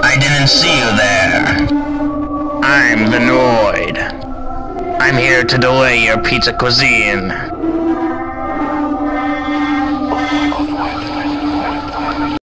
I didn't see you there. I'm the Noid. I'm here to delay your pizza cuisine.